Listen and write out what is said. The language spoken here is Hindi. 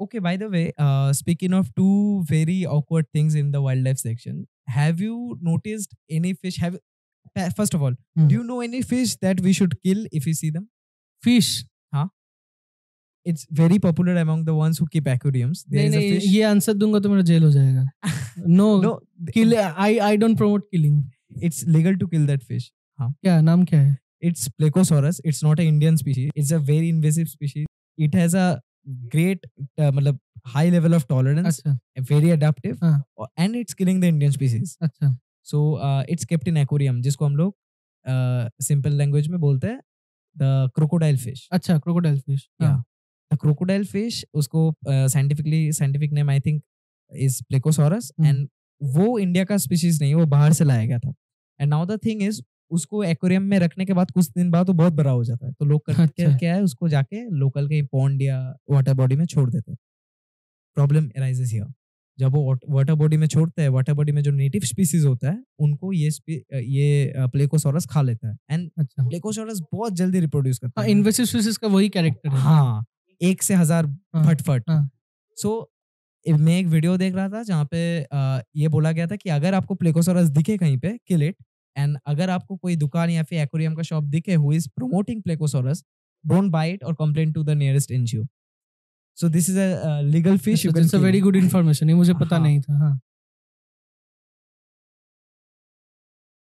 Okay, by the way, uh, speaking of two very awkward things in the wildlife section, have you noticed any fish? Have uh, first of all, Hmm. do you know any fish that we should kill if we see them? Fish It's very popular among the ones who keep aquariums. There नहीं is a नहीं fish. ये आंसर दूंगा तो मेरा जेल हो जाएगा no no, kill I I don't promote killing it's legal to kill that fish. क्या नाम क्या है It's Plecosaurus. It's not an Indian species. It's a very invasive species. It has a great, uh, मतलब high level of tolerance, अच्छा very adaptive, हाँ. uh, and it's killing the Indian species. अच्छा So uh, it's kept in aquarium, जिसको हम लोग सिंपल लैंग्वेज में बोलते हैं द क्रोकोडाइल फ़िश अच्छा crocodile fish Yeah. The crocodile fish उसको scientifically scientific name I think is plecosaurus. And वो इंडिया का स्पीशीज नहीं वो बाहर से लाया गया था and now the thing is उसको एक्वेरियम में रखने के बाद कुछ दिन बाद वो बहुत बड़ा हो जाता है। तो लोग करते अच्छा। क्या है उसको जाके लोकल के पॉन्ड या वाटर बॉडी में छोड़ देते हैं। प्रॉब्लम अराइजेस हियर जब वो वाटर बॉडी में छोड़ते हैं वाटर बॉडी में जो नेटिव स्पीसीज होता है उनको ये ये प्लेकोसोरस खा लेता है। एंड अच्छा। प्लेकोसोरस बहुत जल्दी रिप्रोड्यूस करता हाँ है। इन्वेसिव स्पीसीज का वही कैरेक्टर है। हाँ एक से हज़ार हाँ, फटफट। हाँ। सो मैं एक वीडियो देख रहा था जहाँ पे अ, ये बोला गया था कि अगर आपको प्लेकोसोरस दिखे कहीं पे किल इट एंड अगर आपको कोई दुकान या फिर एक्वेरियम का शॉप दिखे who is promoting plecosaurus don't buy it और complain to the nearest NGO so this is a legal fish you can very good information ये मुझे पता हाँ। नहीं था हाँ।